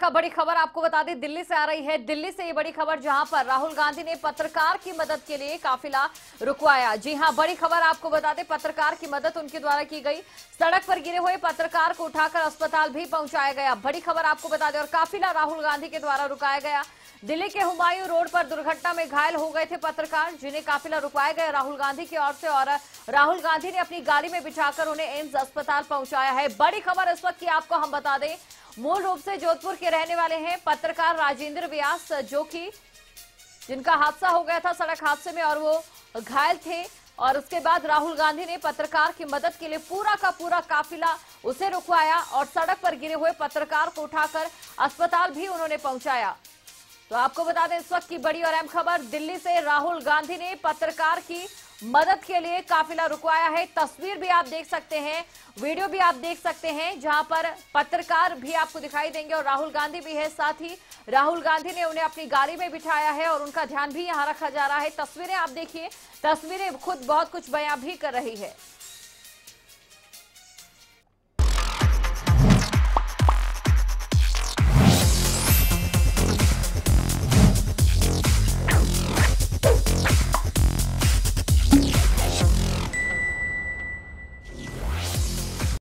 का बड़ी खबर आपको बता दें, दिल्ली से आ रही है। दिल्ली से ये बड़ी खबर जहाँ पर राहुल गांधी ने पत्रकार की मदद के लिए काफिला रुकवाया। जी हाँ, बड़ी खबर आपको बता दें, पत्रकार की मदद उनके द्वारा की गई। सड़क पर गिरे हुए पत्रकार को उठाकर अस्पताल भी पहुँचाया गया। बड़ी खबर आपको बता दें, और काफिला राहुल गांधी के द्वारा रुकाया गया। दिल्ली के हुमायूं रोड पर दुर्घटना में घायल हो गए थे पत्रकार, जिन्हें काफिला रुकवाया गया राहुल गांधी की ओर से और राहुल गांधी ने अपनी गाड़ी में बिछाकर उन्हें एम्स अस्पताल पहुँचाया है। बड़ी खबर इस वक्त की आपको हम बता दें, मूल रूप से जोधपुर के रहने वाले हैं पत्रकार राजेंद्र व्यास, जो कि जिनका हादसा हो गया था सड़क हादसे में और वो घायल थे। और उसके बाद राहुल गांधी ने पत्रकार की मदद के लिए पूरा का पूरा काफिला उसे रुकवाया और सड़क पर गिरे हुए पत्रकार को उठाकर अस्पताल भी उन्होंने पहुँचाया। तो आपको बता दें, इस वक्त की बड़ी और अहम खबर, दिल्ली से राहुल गांधी ने पत्रकार की मदद के लिए काफिला रुकवाया है। तस्वीर भी आप देख सकते हैं, वीडियो भी आप देख सकते हैं, जहाँ पर पत्रकार भी आपको दिखाई देंगे और राहुल गांधी भी है। साथ ही राहुल गांधी ने उन्हें अपनी गाड़ी में बिठाया है और उनका ध्यान भी यहाँ रखा जा रहा है। तस्वीरें आप देखिए, तस्वीरें खुद बहुत कुछ बयां भी कर रही है।